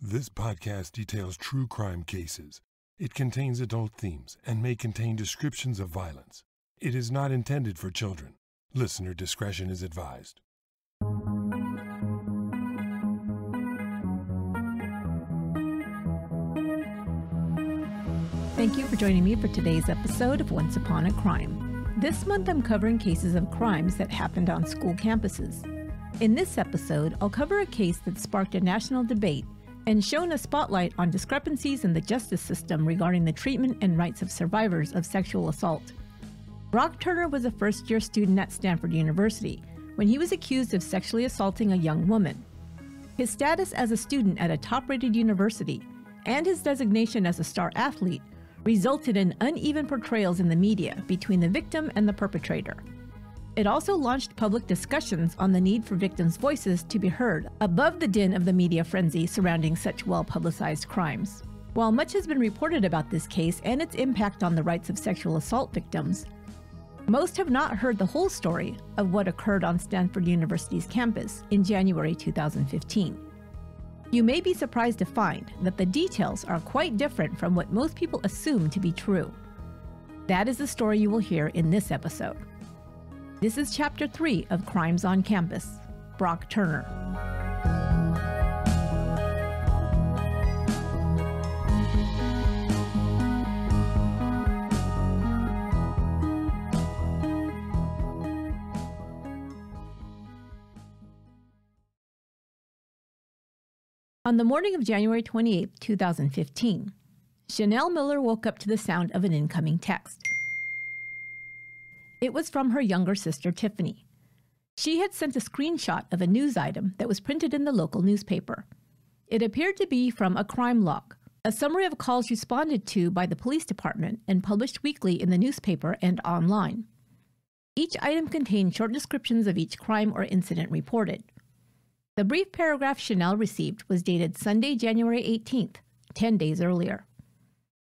This podcast details true crime cases. It contains adult themes and may contain descriptions of violence. It is not intended for children. Listener discretion is advised. Thank you for joining me for today's episode of Once Upon a Crime. This month I'm covering cases of crimes that happened on school campuses. In this episode, I'll cover a case that sparked a national debate and shone a spotlight on discrepancies in the justice system regarding the treatment and rights of survivors of sexual assault. Brock Turner was a first year student at Stanford University when he was accused of sexually assaulting a young woman. His status as a student at a top rated university and his designation as a star athlete resulted in uneven portrayals in the media between the victim and the perpetrator. It also launched public discussions on the need for victims' voices to be heard above the din of the media frenzy surrounding such well publicized crimes. While much has been reported about this case and its impact on the rights of sexual assault victims, most have not heard the whole story of what occurred on Stanford University's campus in January 2015. You may be surprised to find that the details are quite different from what most people assume to be true. That is the story you will hear in this episode. This is Chapter 3 of Crimes on Campus Brock Turner. On the morning of January 28, 2015, Chanel Miller woke up to the sound of an incoming text. It was from her younger sister, Tiffany. She had sent a screenshot of a news item that was printed in the local newspaper. It appeared to be from a crime log, a summary of calls responded to by the police department and published weekly in the newspaper and online. Each item contained short descriptions of each crime or incident reported. The brief paragraph Chanel received was dated Sunday, January 18th, 10 days earlier.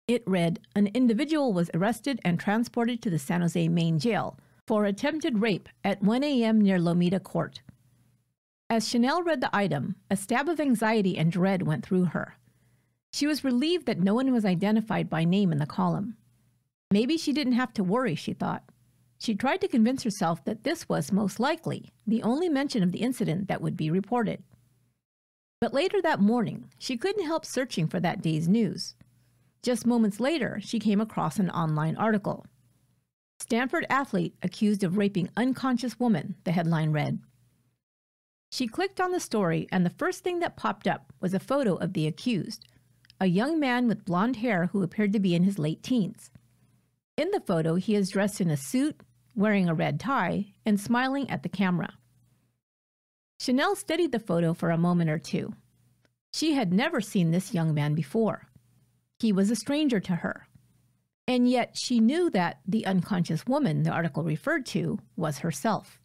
It read An individual was arrested and transported to the San Jose main jail for attempted rape at 1 a.m. near Lomita Court. As Chanel read the item, a stab of anxiety and dread went through her. She was relieved that no one was identified by name in the column. Maybe she didn't have to worry, she thought. She tried to convince herself that this was most likely the only mention of the incident that would be reported. But later that morning, she couldn't help searching for that day's news. Just moments later, she came across an online article. Stanford athlete accused of raping unconscious woman, the headline read. She clicked on the story, and the first thing that popped up was a photo of the accused, a young man with blonde hair who appeared to be in his late teens. In the photo, he is dressed in a suit, wearing a red tie, and smiling at the camera. Chanel studied the photo for a moment or two. She had never seen this young man before. He was a stranger to her. And yet she knew that the unconscious woman the article referred to was herself.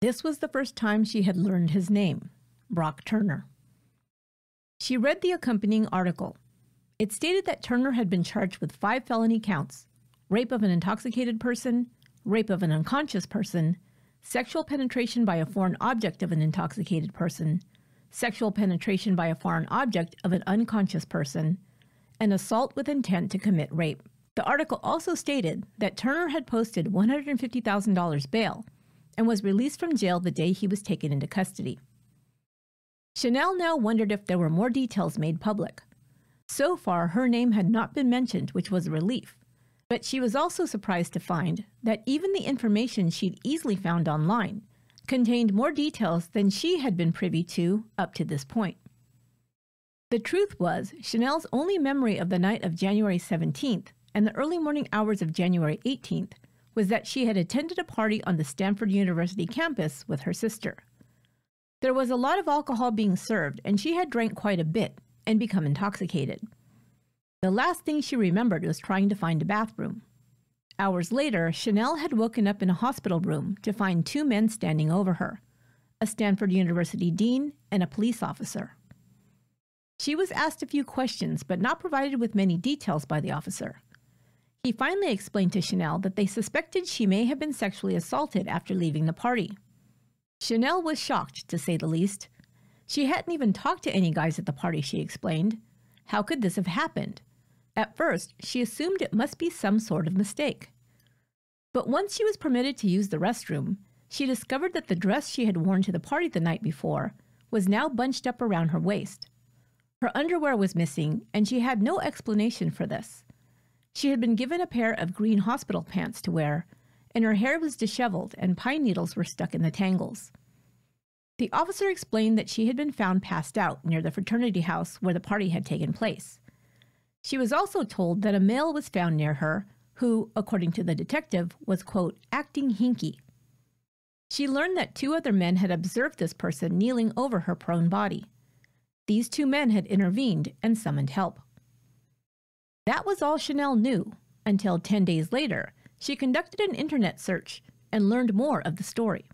This was the first time she had learned his name, Brock Turner. She read the accompanying article. It stated that Turner had been charged with five felony counts rape of an intoxicated person, rape of an unconscious person, sexual penetration by a foreign object of an intoxicated person, sexual penetration by a foreign object of an unconscious person, and assault with intent to commit rape. The article also stated that Turner had posted $150,000 bail and was released from jail the day he was taken into custody. Chanel now wondered if there were more details made public. So far, her name had not been mentioned, which was a relief. But she was also surprised to find that even the information she'd easily found online contained more details than she had been privy to up to this point. The truth was, Chanel's only memory of the night of January 17th and the early morning hours of January 18th was that she had attended a party on the Stanford University campus with her sister. There was a lot of alcohol being served, and she had drank quite a bit and become intoxicated. The last thing she remembered was trying to find a bathroom. Hours later, Chanel had woken up in a hospital room to find two men standing over her a Stanford University dean and a police officer. She was asked a few questions, but not provided with many details by the officer. He finally explained to Chanel that they suspected she may have been sexually assaulted after leaving the party. Chanel was shocked, to say the least. She hadn't even talked to any guys at the party, she explained. How could this have happened? At first, she assumed it must be some sort of mistake. But once she was permitted to use the restroom, she discovered that the dress she had worn to the party the night before was now bunched up around her waist. Her underwear was missing, and she had no explanation for this. She had been given a pair of green hospital pants to wear, and her hair was disheveled and pine needles were stuck in the tangles. The officer explained that she had been found passed out near the fraternity house where the party had taken place. She was also told that a male was found near her who, according to the detective, was, quote, acting hinky. She learned that two other men had observed this person kneeling over her prone body. These two men had intervened and summoned help. That was all Chanel knew until 10 days later, she conducted an internet search and learned more of the story.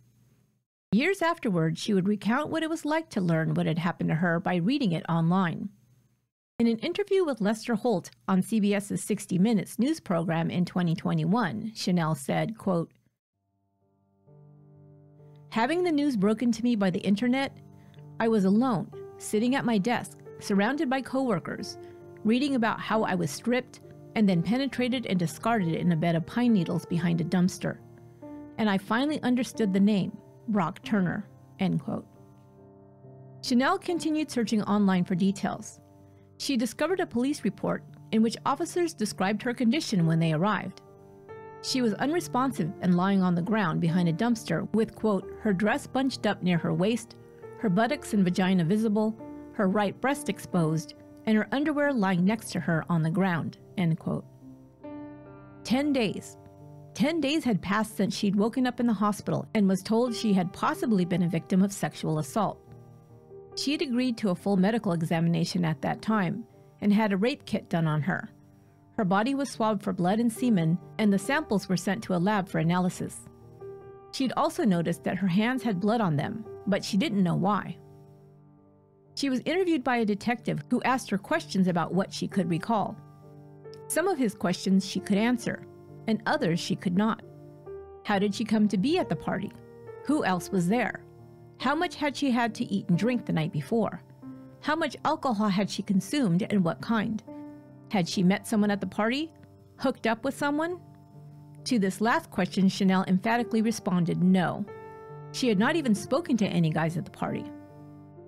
Years afterward, she would recount what it was like to learn what had happened to her by reading it online. In an interview with Lester Holt on CBS's 60 Minutes news program in 2021, Chanel said, quote, Having the news broken to me by the internet, I was alone, sitting at my desk, surrounded by coworkers, reading about how I was stripped and then penetrated and discarded in a bed of pine needles behind a dumpster. And I finally understood the name, Brock Turner. End quote. Chanel continued searching online for details. She discovered a police report in which officers described her condition when they arrived. She was unresponsive and lying on the ground behind a dumpster with, quote, her dress bunched up near her waist, her buttocks and vagina visible, her right breast exposed, and her underwear lying next to her on the ground, end quote. Ten days. Ten days had passed since she'd woken up in the hospital and was told she had possibly been a victim of sexual assault. She had agreed to a full medical examination at that time and had a rape kit done on her. Her body was swabbed for blood and semen, and the samples were sent to a lab for analysis. She'd also noticed that her hands had blood on them, but she didn't know why. She was interviewed by a detective who asked her questions about what she could recall. Some of his questions she could answer, and others she could not. How did she come to be at the party? Who else was there? How much had she had to eat and drink the night before? How much alcohol had she consumed and what kind? Had she met someone at the party? Hooked up with someone? To this last question, Chanel emphatically responded no. She had not even spoken to any guys at the party.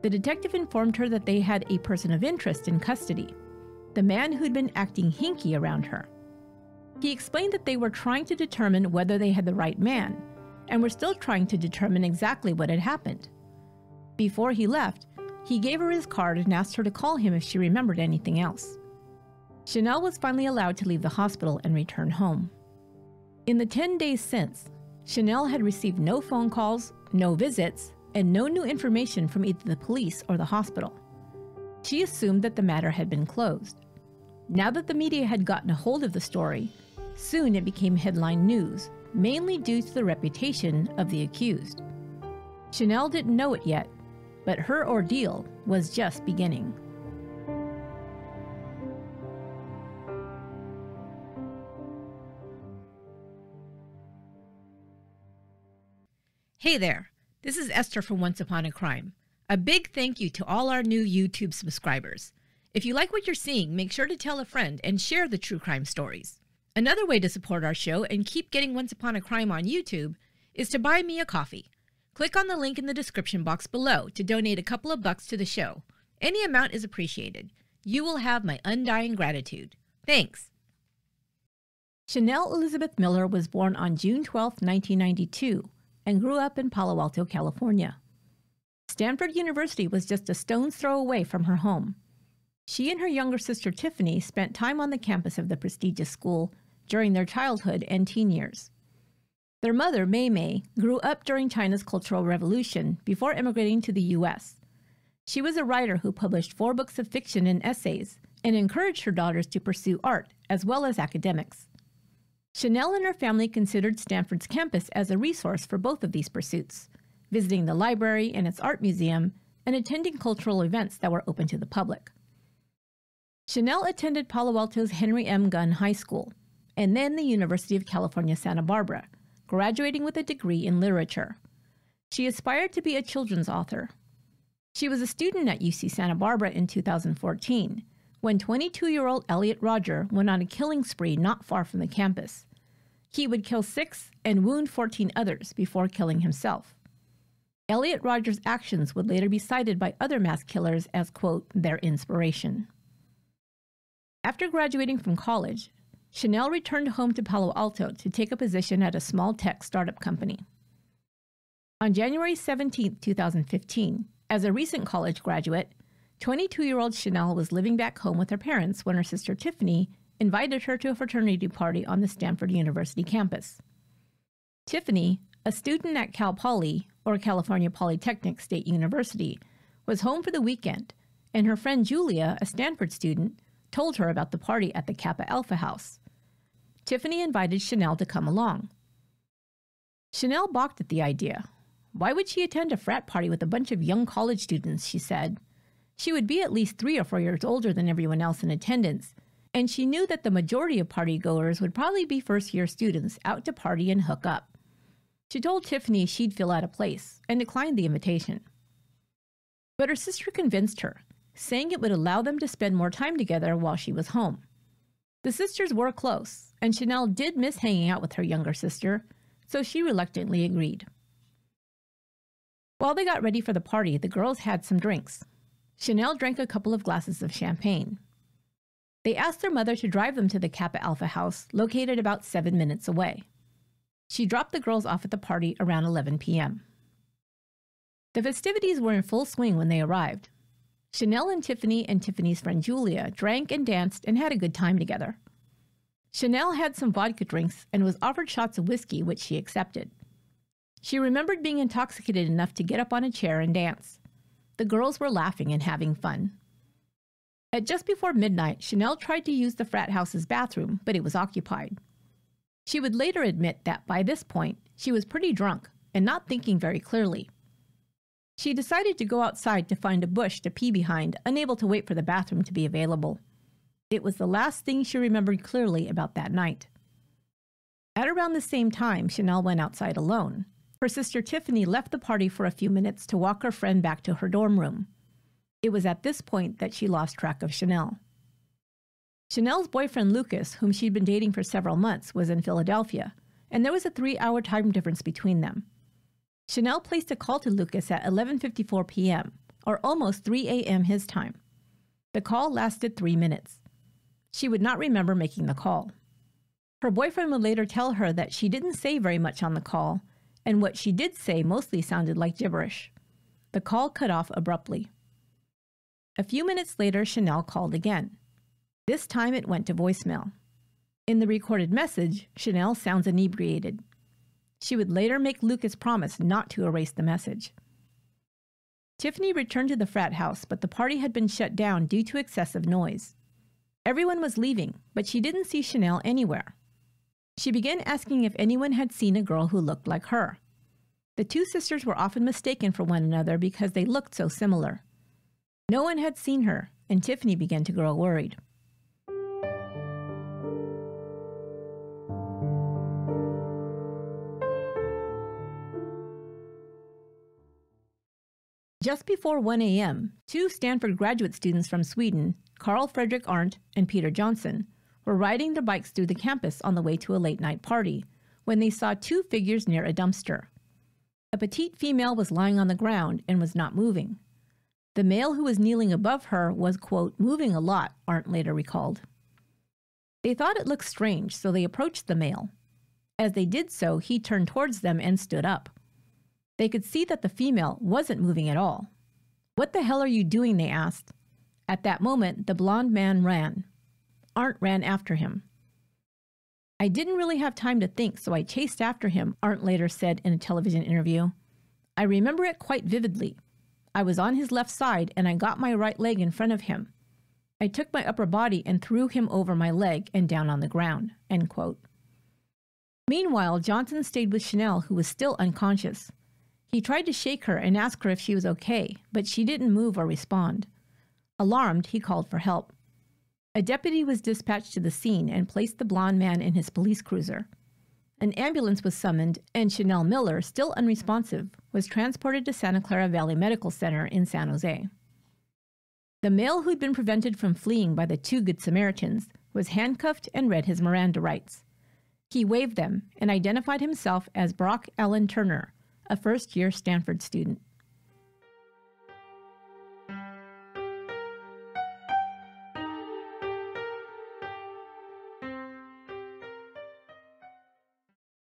The detective informed her that they had a person of interest in custody, the man who'd been acting hinky around her. He explained that they were trying to determine whether they had the right man and were still trying to determine exactly what had happened. Before he left, he gave her his card and asked her to call him if she remembered anything else. Chanel was finally allowed to leave the hospital and return home. In the 10 days since, Chanel had received no phone calls, no visits, and no new information from either the police or the hospital. She assumed that the matter had been closed. Now that the media had gotten a hold of the story, soon it became headline news, mainly due to the reputation of the accused. Chanel didn't know it yet, but her ordeal was just beginning. Hey there, this is Esther from Once Upon a Crime. A big thank you to all our new YouTube subscribers. If you like what you're seeing, make sure to tell a friend and share the true crime stories. Another way to support our show and keep getting Once Upon a Crime on YouTube is to buy me a coffee. Click on the link in the description box below to donate a couple of bucks to the show. Any amount is appreciated. You will have my undying gratitude. Thanks. Chanel Elizabeth Miller was born on June 12, 1992, and grew up in Palo Alto, California. Stanford University was just a stone's throw away from her home. She and her younger sister Tiffany spent time on the campus of the prestigious school during their childhood and teen years. Their mother, Mei Mei, grew up during China's Cultural Revolution before immigrating to the U.S. She was a writer who published four books of fiction and essays and encouraged her daughters to pursue art as well as academics. Chanel and her family considered Stanford's campus as a resource for both of these pursuits, visiting the library and its art museum and attending cultural events that were open to the public. Chanel attended Palo Alto's Henry M. Gunn High School, and then the University of California, Santa Barbara, graduating with a degree in literature. She aspired to be a children's author. She was a student at UC Santa Barbara in 2014 when 22 year old Elliot Rodger went on a killing spree not far from the campus. He would kill six and wound 14 others before killing himself. Elliot Rodger's actions would later be cited by other mass killers as, quote, their inspiration. After graduating from college, Chanel returned home to Palo Alto to take a position at a small tech startup company. On January 17, 2015, as a recent college graduate, 22 year old Chanel was living back home with her parents when her sister Tiffany invited her to a fraternity party on the Stanford University campus. Tiffany, a student at Cal Poly, or California Polytechnic State University, was home for the weekend, and her friend Julia, a Stanford student, told her about the party at the Kappa Alpha house. Tiffany invited Chanel to come along. Chanel balked at the idea. Why would she attend a frat party with a bunch of young college students, she said. She would be at least three or four years older than everyone else in attendance, and she knew that the majority of partygoers would probably be first year students out to party and hook up. She told Tiffany she'd feel out of place and declined the invitation. But her sister convinced her, saying it would allow them to spend more time together while she was home. The sisters were close, and Chanel did miss hanging out with her younger sister, so she reluctantly agreed. While they got ready for the party, the girls had some drinks. Chanel drank a couple of glasses of champagne. They asked their mother to drive them to the Kappa Alpha house, located about seven minutes away. She dropped the girls off at the party around 11 p.m. The festivities were in full swing when they arrived. Chanel and Tiffany and Tiffany's friend Julia drank and danced and had a good time together. Chanel had some vodka drinks and was offered shots of whiskey, which she accepted. She remembered being intoxicated enough to get up on a chair and dance. The girls were laughing and having fun. At just before midnight, Chanel tried to use the frat house's bathroom, but it was occupied. She would later admit that by this point, she was pretty drunk and not thinking very clearly. She decided to go outside to find a bush to pee behind, unable to wait for the bathroom to be available. It was the last thing she remembered clearly about that night. At around the same time, Chanel went outside alone. Her sister Tiffany left the party for a few minutes to walk her friend back to her dorm room. It was at this point that she lost track of Chanel. Chanel's boyfriend Lucas, whom she'd been dating for several months, was in Philadelphia, and there was a three hour time difference between them. Chanel placed a call to Lucas at 11:54 p.m., or almost 3 a.m. his time. The call lasted 3 minutes. She would not remember making the call. Her boyfriend would later tell her that she didn't say very much on the call, and what she did say mostly sounded like gibberish. The call cut off abruptly. A few minutes later, Chanel called again. This time it went to voicemail. In the recorded message, Chanel sounds inebriated. She would later make Lucas promise not to erase the message. Tiffany returned to the frat house, but the party had been shut down due to excessive noise. Everyone was leaving, but she didn't see Chanel anywhere. She began asking if anyone had seen a girl who looked like her. The two sisters were often mistaken for one another because they looked so similar. No one had seen her, and Tiffany began to grow worried. Just before 1 a.m., two Stanford graduate students from Sweden, Carl Frederick Arndt and Peter Johnson, were riding their bikes through the campus on the way to a late night party when they saw two figures near a dumpster. A petite female was lying on the ground and was not moving. The male who was kneeling above her was, quote, moving a lot, Arndt later recalled. They thought it looked strange, so they approached the male. As they did so, he turned towards them and stood up. They could see that the female wasn't moving at all. What the hell are you doing? they asked. At that moment, the blond man ran. Arndt ran after him. I didn't really have time to think, so I chased after him, Arndt later said in a television interview. I remember it quite vividly. I was on his left side and I got my right leg in front of him. I took my upper body and threw him over my leg and down on the ground. Meanwhile, Johnson stayed with Chanel, who was still unconscious. He tried to shake her and ask her if she was okay, but she didn't move or respond. Alarmed, he called for help. A deputy was dispatched to the scene and placed the blond man in his police cruiser. An ambulance was summoned, and Chanel Miller, still unresponsive, was transported to Santa Clara Valley Medical Center in San Jose. The male who'd been prevented from fleeing by the two Good Samaritans was handcuffed and read his Miranda rights. He waived them and identified himself as Brock Allen Turner, a first year Stanford student.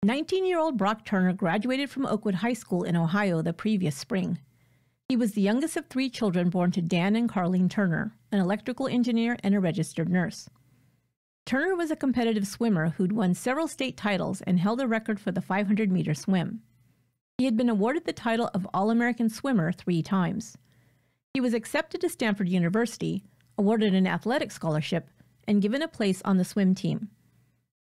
Nineteen-year-old Brock Turner graduated from Oakwood High School in Ohio the previous spring. He was the youngest of three children born to Dan and Carlene Turner, an electrical engineer and a registered nurse. Turner was a competitive swimmer who'd won several state titles and held a record for the 500 meter swim. He had been awarded the title of All American Swimmer three times. He was accepted to Stanford University, awarded an athletic scholarship, and given a place on the swim team.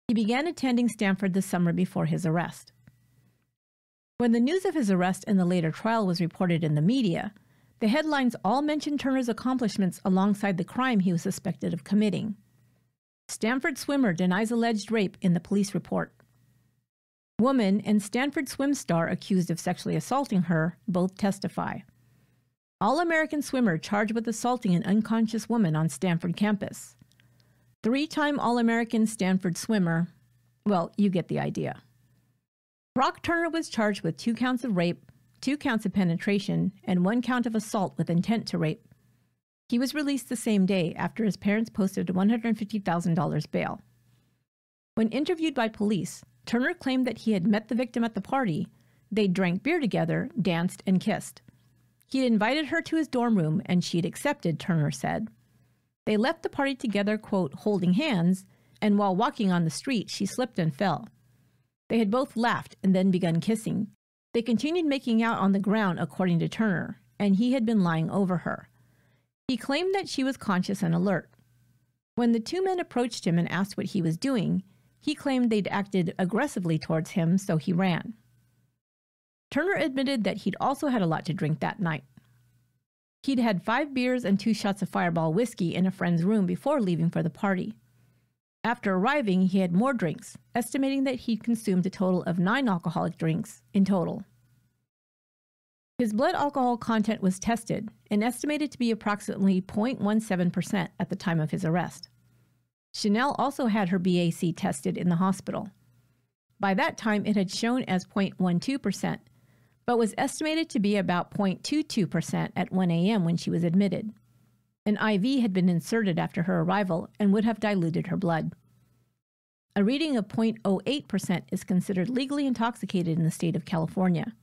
He began attending Stanford the summer before his arrest. When the news of his arrest and the later trial was reported in the media, the headlines all mentioned Turner's accomplishments alongside the crime he was suspected of committing. Stanford swimmer denies alleged rape in the police report. Woman and Stanford swim star accused of sexually assaulting her both testify. All American swimmer charged with assaulting an unconscious woman on Stanford campus. Three time All American Stanford swimmer. Well, you get the idea. Brock Turner was charged with two counts of rape, two counts of penetration, and one count of assault with intent to rape. He was released the same day after his parents posted a $150,000 bail. When interviewed by police, Turner claimed that he had met the victim at the party. They drank beer together, danced, and kissed. He had invited her to his dorm room and she'd accepted, Turner said. They left the party together, quote, holding hands, and while walking on the street, she slipped and fell. They had both laughed and then begun kissing. They continued making out on the ground, according to Turner, and he had been lying over her. He claimed that she was conscious and alert. When the two men approached him and asked what he was doing, he claimed they'd acted aggressively towards him, so he ran. Turner admitted that he'd also had a lot to drink that night. He'd had five beers and two shots of fireball whiskey in a friend's room before leaving for the party. After arriving, he had more drinks, estimating that he'd consumed a total of nine alcoholic drinks in total. His blood alcohol content was tested and estimated to be approximately 0.17% at the time of his arrest. Chanel also had her BAC tested in the hospital. By that time, it had shown as 0.12%, but was estimated to be about 0.22% at 1 a.m. when she was admitted. An IV had been inserted after her arrival and would have diluted her blood. A reading of 0.08% is considered legally intoxicated in the state of California.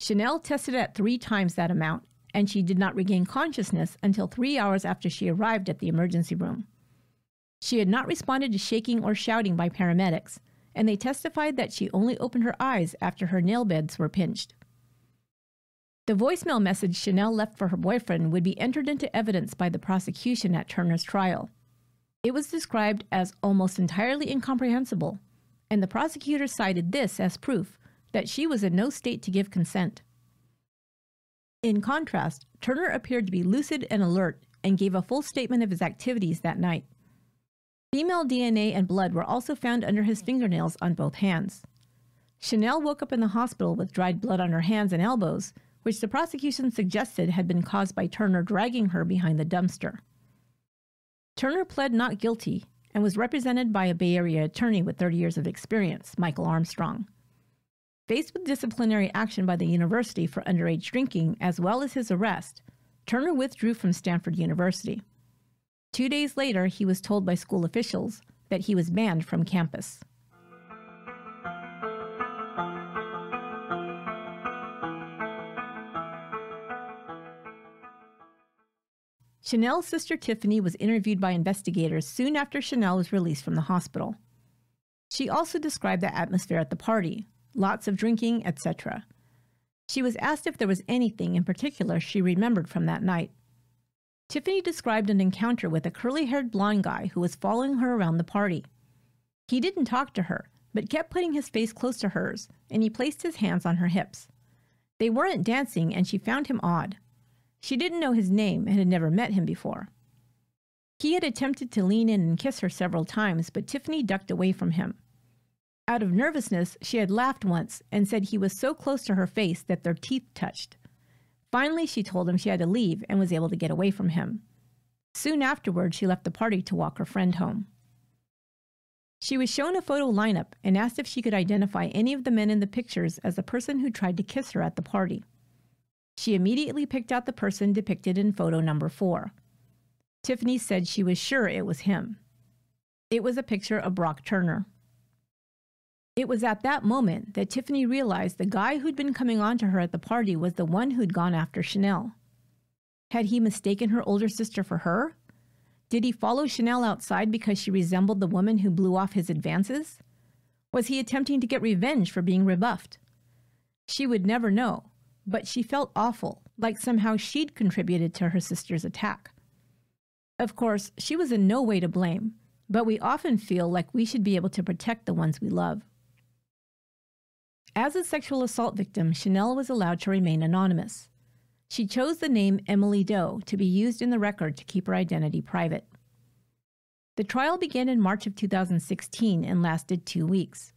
Chanel tested at three times that amount, and she did not regain consciousness until three hours after she arrived at the emergency room. She had not responded to shaking or shouting by paramedics, and they testified that she only opened her eyes after her nail beds were pinched. The voicemail message Chanel left for her boyfriend would be entered into evidence by the prosecution at Turner's trial. It was described as almost entirely incomprehensible, and the prosecutor cited this as proof that she was in no state to give consent. In contrast, Turner appeared to be lucid and alert and gave a full statement of his activities that night. Female DNA and blood were also found under his fingernails on both hands. Chanel woke up in the hospital with dried blood on her hands and elbows, which the prosecution suggested had been caused by Turner dragging her behind the dumpster. Turner pled not guilty and was represented by a Bay Area attorney with 30 years of experience, Michael Armstrong. Faced with disciplinary action by the university for underage drinking, as well as his arrest, Turner withdrew from Stanford University. Two days later, he was told by school officials that he was banned from campus. Chanel's sister Tiffany was interviewed by investigators soon after Chanel was released from the hospital. She also described the atmosphere at the party lots of drinking, etc. She was asked if there was anything in particular she remembered from that night. Tiffany described an encounter with a curly haired blond guy who was following her around the party. He didn't talk to her, but kept putting his face close to hers, and he placed his hands on her hips. They weren't dancing, and she found him odd. She didn't know his name and had never met him before. He had attempted to lean in and kiss her several times, but Tiffany ducked away from him. Out of nervousness, she had laughed once and said he was so close to her face that their teeth touched. Finally, she told him she had to leave and was able to get away from him. Soon afterward, she left the party to walk her friend home. She was shown a photo lineup and asked if she could identify any of the men in the pictures as the person who tried to kiss her at the party. She immediately picked out the person depicted in photo number four. Tiffany said she was sure it was him. It was a picture of Brock Turner. It was at that moment that Tiffany realized the guy who'd been coming on to her at the party was the one who'd gone after Chanel. Had he mistaken her older sister for her? Did he follow Chanel outside because she resembled the woman who blew off his advances? Was he attempting to get revenge for being rebuffed? She would never know, but she felt awful, like somehow she'd contributed to her sister's attack. Of course, she was in no way to blame, but we often feel like we should be able to protect the ones we love. As a sexual assault victim, Chanel was allowed to remain anonymous. She chose the name Emily Doe to be used in the record to keep her identity private. The trial began in March of 2016 and lasted two weeks.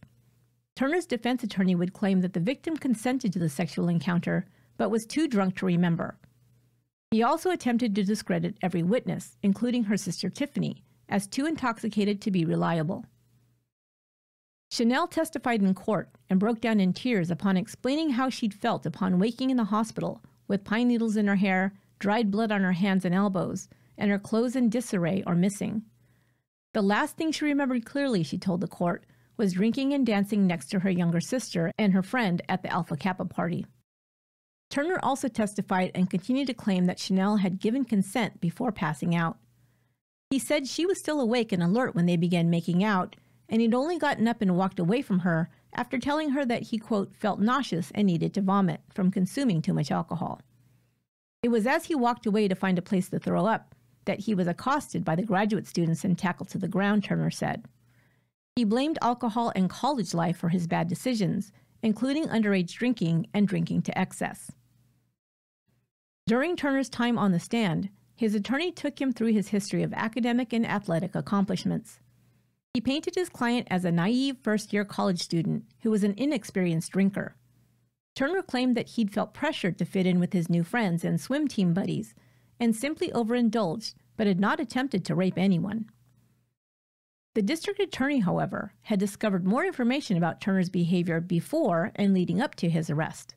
Turner's defense attorney would claim that the victim consented to the sexual encounter but was too drunk to remember. He also attempted to discredit every witness, including her sister Tiffany, as too intoxicated to be reliable. Chanel testified in court and broke down in tears upon explaining how she'd felt upon waking in the hospital with pine needles in her hair, dried blood on her hands and elbows, and her clothes in disarray or missing. The last thing she remembered clearly, she told the court, was drinking and dancing next to her younger sister and her friend at the Alpha Kappa party. Turner also testified and continued to claim that Chanel had given consent before passing out. He said she was still awake and alert when they began making out, and he'd only gotten up and walked away from her after telling her that he, quote, felt nauseous and needed to vomit from consuming too much alcohol. It was as he walked away to find a place to throw up that he was accosted by the graduate students and tackled to the ground, Turner said. He blamed alcohol and college life for his bad decisions, including underage drinking and drinking to excess. During Turner's time on the stand, his attorney took him through his history of academic and athletic accomplishments. He painted his client as a naive first year college student who was an inexperienced drinker. Turner claimed that he'd felt pressured to fit in with his new friends and swim team buddies and simply overindulged, but had not attempted to rape anyone. The district attorney, however, had discovered more information about Turner's behavior before and leading up to his arrest.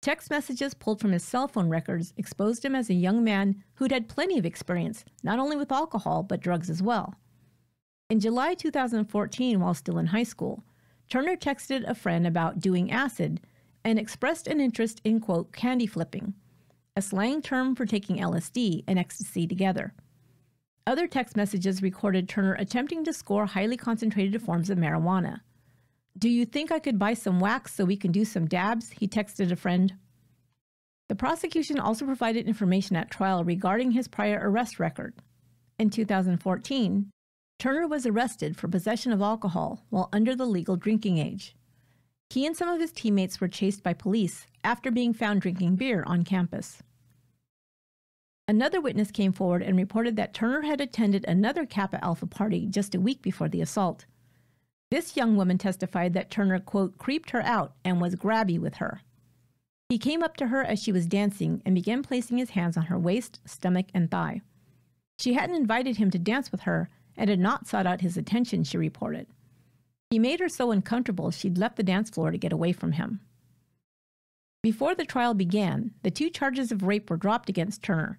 Text messages pulled from his cell phone records exposed him as a young man who'd had plenty of experience, not only with alcohol, but drugs as well. In July 2014, while still in high school, Turner texted a friend about doing acid and expressed an interest in, quote, candy flipping, a slang term for taking LSD and ecstasy together. Other text messages recorded Turner attempting to score highly concentrated forms of marijuana. Do you think I could buy some wax so we can do some dabs? He texted a friend. The prosecution also provided information at trial regarding his prior arrest record. In 2014, Turner was arrested for possession of alcohol while under the legal drinking age. He and some of his teammates were chased by police after being found drinking beer on campus. Another witness came forward and reported that Turner had attended another Kappa Alpha party just a week before the assault. This young woman testified that Turner, quote, creeped her out and was grabby with her. He came up to her as she was dancing and began placing his hands on her waist, stomach, and thigh. She hadn't invited him to dance with her, and had not sought out his attention, she reported. He made her so uncomfortable she'd left the dance floor to get away from him. Before the trial began, the two charges of rape were dropped against Turner,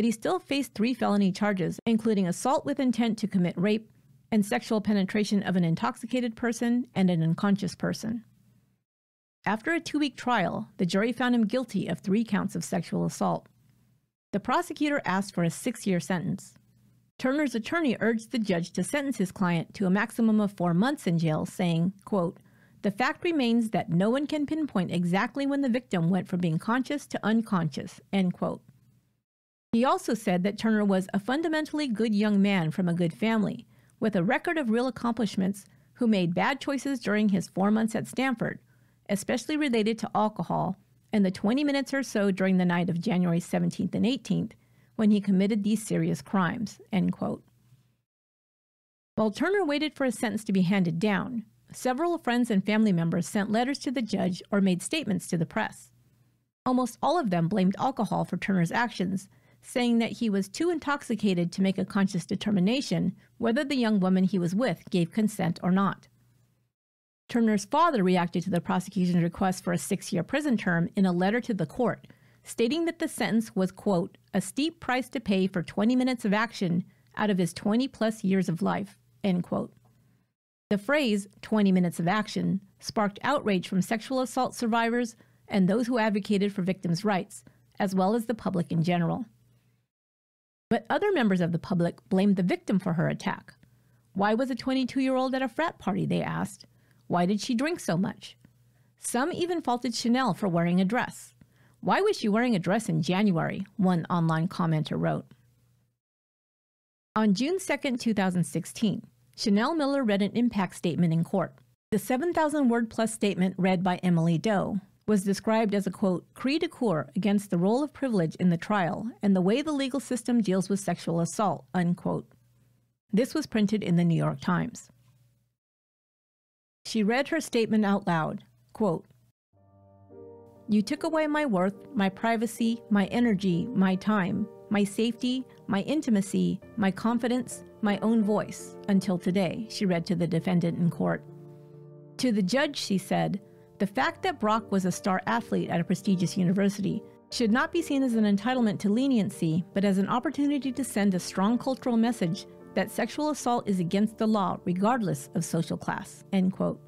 but he still faced three felony charges, including assault with intent to commit rape and sexual penetration of an intoxicated person and an unconscious person. After a two week trial, the jury found him guilty of three counts of sexual assault. The prosecutor asked for a six year sentence. Turner's attorney urged the judge to sentence his client to a maximum of four months in jail, saying, quote, the fact remains that no one can pinpoint exactly when the victim went from being conscious to unconscious, end quote. He also said that Turner was a fundamentally good young man from a good family, with a record of real accomplishments, who made bad choices during his four months at Stanford, especially related to alcohol, and the 20 minutes or so during the night of January 17th and 18th, when he committed these serious crimes. End quote. While Turner waited for his sentence to be handed down, several friends and family members sent letters to the judge or made statements to the press. Almost all of them blamed alcohol for Turner's actions, saying that he was too intoxicated to make a conscious determination whether the young woman he was with gave consent or not. Turner's father reacted to the prosecution's request for a six year prison term in a letter to the court, stating that the sentence was, quote, a steep price to pay for 20 minutes of action out of his 20 plus years of life, end quote. The phrase 20 minutes of action sparked outrage from sexual assault survivors and those who advocated for victims' rights, as well as the public in general. But other members of the public blamed the victim for her attack. Why was a 22 year old at a frat party? They asked. Why did she drink so much? Some even faulted Chanel for wearing a dress. Why was she wearing a dress in January? One online commenter wrote. On June 2, 2016, Chanel Miller read an impact statement in court. The 7,000 word plus statement read by Emily Doe was described as a quote, cri de coeur against the role of privilege in the trial and the way the legal system deals with sexual assault, unquote. This was printed in the New York Times. She read her statement out loud. Quote, you took away my worth, my privacy, my energy, my time, my safety, my intimacy, my confidence, my own voice, until today, she read to the defendant in court. To the judge, she said, the fact that Brock was a star athlete at a prestigious university should not be seen as an entitlement to leniency, but as an opportunity to send a strong cultural message that sexual assault is against the law regardless of social class. End quote.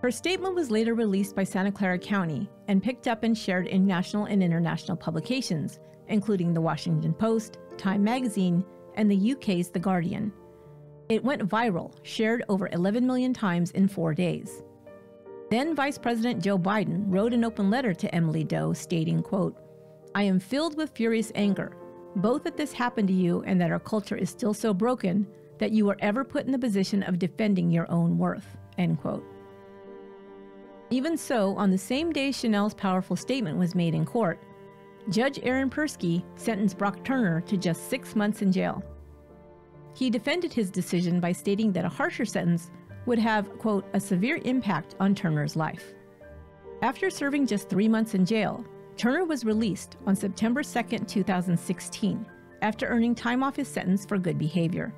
Her statement was later released by Santa Clara County and picked up and shared in national and international publications, including The Washington Post, Time magazine, and the UK's The Guardian. It went viral, shared over 11 million times in four days. Then Vice President Joe Biden wrote an open letter to Emily Doe stating, quote, I am filled with furious anger both that this happened to you and that our culture is still so broken that you were ever put in the position of defending your own worth. End quote. Even so, on the same day Chanel's powerful statement was made in court, Judge Aaron Persky sentenced Brock Turner to just six months in jail. He defended his decision by stating that a harsher sentence would have, quote, a severe impact on Turner's life. After serving just three months in jail, Turner was released on September 2, 2016, after earning time off his sentence for good behavior.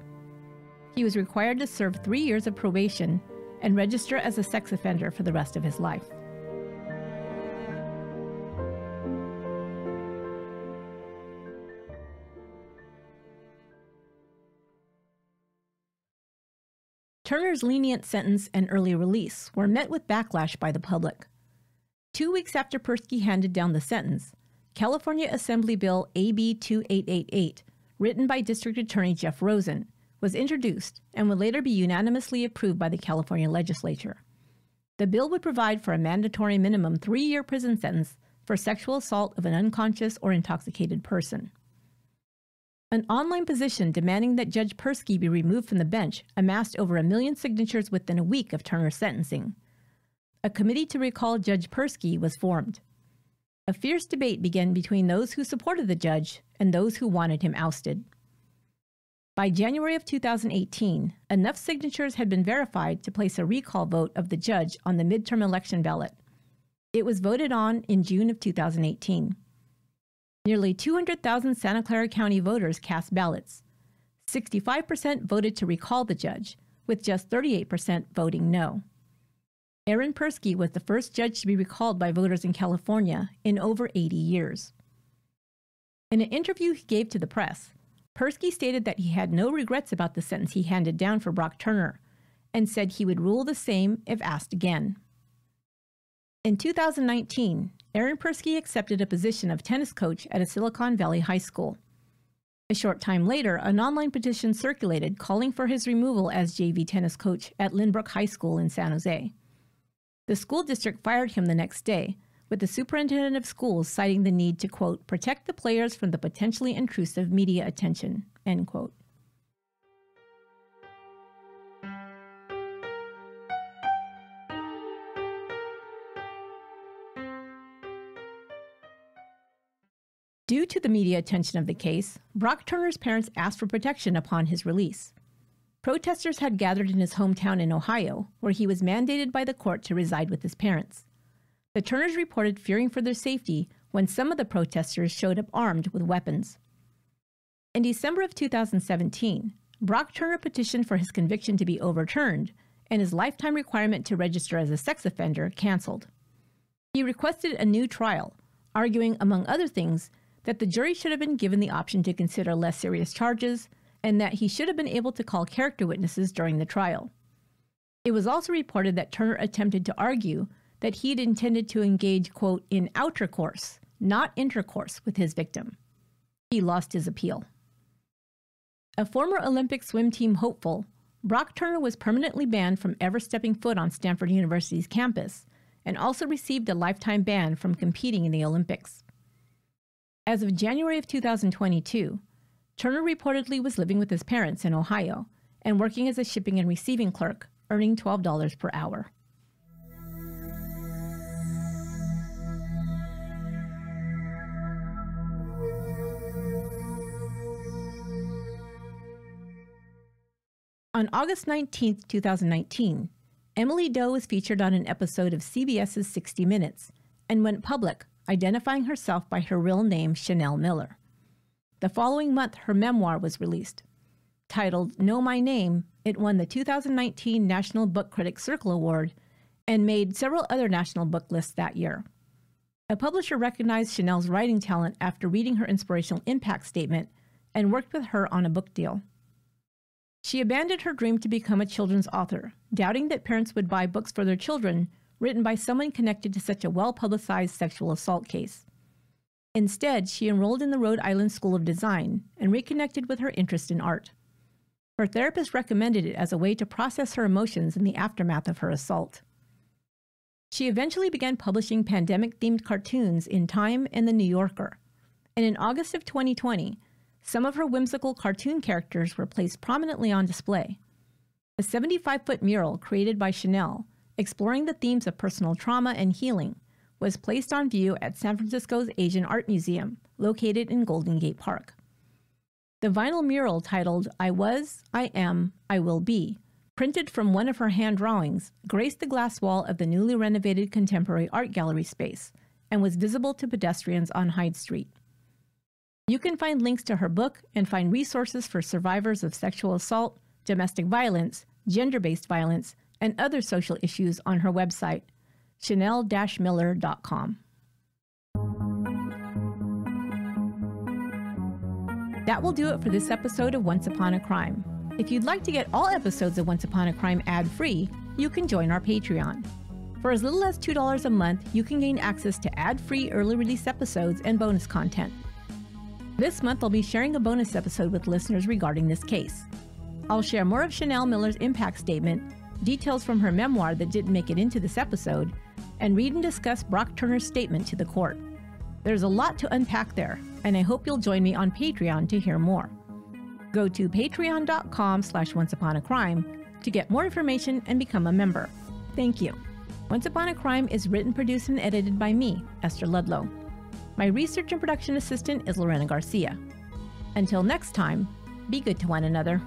He was required to serve three years of probation and register as a sex offender for the rest of his life. Turner's lenient sentence and early release were met with backlash by the public. Two weeks after Persky handed down the sentence, California Assembly Bill AB 2888, written by District Attorney Jeff Rosen, was introduced and would later be unanimously approved by the California legislature. The bill would provide for a mandatory minimum three year prison sentence for sexual assault of an unconscious or intoxicated person. An online petition demanding that Judge Persky be removed from the bench amassed over a million signatures within a week of Turner's sentencing a committee to recall Judge Persky was formed. A fierce debate began between those who supported the judge and those who wanted him ousted. By January of 2018, enough signatures had been verified to place a recall vote of the judge on the midterm election ballot. It was voted on in June of 2018. Nearly 200,000 Santa Clara County voters cast ballots. 65% voted to recall the judge, with just 38% voting no. Aaron Persky was the first judge to be recalled by voters in California in over 80 years. In an interview he gave to the press, Persky stated that he had no regrets about the sentence he handed down for Brock Turner and said he would rule the same if asked again. In 2019, Aaron Persky accepted a position of tennis coach at a Silicon Valley high school. A short time later, an online petition circulated calling for his removal as JV tennis coach at Lynbrook High School in San Jose. The school district fired him the next day, with the superintendent of schools citing the need to, quote, protect the players from the potentially intrusive media attention, end quote. Due to the media attention of the case, Brock Turner's parents asked for protection upon his release. Protesters had gathered in his hometown in Ohio, where he was mandated by the court to reside with his parents. The Turners reported fearing for their safety when some of the protesters showed up armed with weapons. In December of 2017, Brock Turner petitioned for his conviction to be overturned and his lifetime requirement to register as a sex offender canceled. He requested a new trial, arguing, among other things, that the jury should have been given the option to consider less serious charges and that he should have been able to call character witnesses during the trial. It was also reported that Turner attempted to argue that he had intended to engage, quote, in outer course, not intercourse, with his victim. He lost his appeal. A former Olympic swim team hopeful, Brock Turner was permanently banned from ever stepping foot on Stanford University's campus and also received a lifetime ban from competing in the Olympics. As of January of 2022, Turner reportedly was living with his parents in Ohio and working as a shipping and receiving clerk, earning $12 per hour. On August 19, 2019, Emily Doe was featured on an episode of CBS's 60 Minutes and went public, identifying herself by her real name, Chanel Miller. The following month, her memoir was released. Titled Know My Name, it won the 2019 National Book Critics Circle Award and made several other national book lists that year. A publisher recognized Chanel's writing talent after reading her inspirational impact statement and worked with her on a book deal. She abandoned her dream to become a children's author, doubting that parents would buy books for their children written by someone connected to such a well publicized sexual assault case. Instead, she enrolled in the Rhode Island School of Design and reconnected with her interest in art. Her therapist recommended it as a way to process her emotions in the aftermath of her assault. She eventually began publishing pandemic themed cartoons in Time and The New Yorker. And in August of 2020, some of her whimsical cartoon characters were placed prominently on display. A 75 foot mural created by Chanel, exploring the themes of personal trauma and healing, was placed on view at San Francisco's Asian Art Museum, located in Golden Gate Park. The vinyl mural titled I Was, I Am, I Will Be, printed from one of her hand drawings, graced the glass wall of the newly renovated contemporary art gallery space and was visible to pedestrians on Hyde Street. You can find links to her book and find resources for survivors of sexual assault, domestic violence, gender based violence, and other social issues on her website, chanel miller.com. That will do it for this episode of Once Upon a Crime. If you'd like to get all episodes of Once Upon a Crime ad free, you can join our Patreon. For as little as $2 a month, you can gain access to ad free early release episodes and bonus content. This month, I'll be sharing a bonus episode with listeners regarding this case. I'll share more of Chanel Miller's impact statement, details from her memoir that didn't make it into this episode, and read and discuss Brock Turner's statement to the court. There's a lot to unpack there, and I hope you'll join me on Patreon to hear more. Go to patreon.com slash onceuponacrime to get more information and become a member. Thank you. Once Upon a Crime is written, produced, and edited by me, Esther Ludlow. My research and production assistant is Lorena Garcia. Until next time, be good to one another.